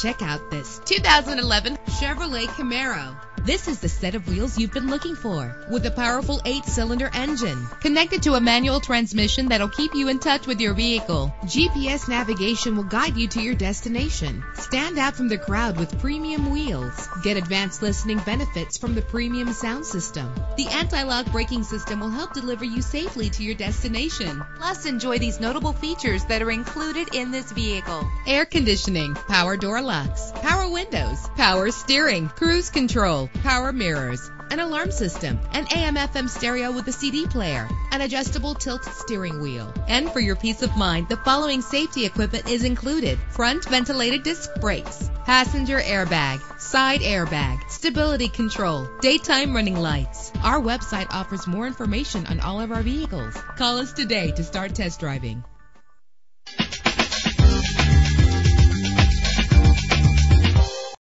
Check out this 2011 Chevrolet Camaro. This is the set of wheels you've been looking for with a powerful eight cylinder engine connected to a manual transmission that'll keep you in touch with your vehicle. GPS navigation will guide you to your destination. Stand out from the crowd with premium wheels. Get advanced listening benefits from the premium sound system. The anti-lock braking system will help deliver you safely to your destination. Plus, enjoy these notable features that are included in this vehicle. Air conditioning, power door locks, power windows, power steering, cruise control, power mirrors, an alarm system, an AM FM stereo with a CD player, an adjustable tilt steering wheel. And for your peace of mind, the following safety equipment is included. Front ventilated disc brakes, passenger airbag, side airbag, stability control, daytime running lights. Our website offers more information on all of our vehicles. Call us today to start test driving.